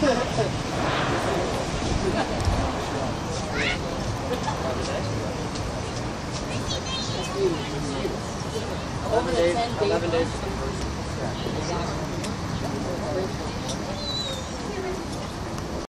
Over the 10 days. 11 days.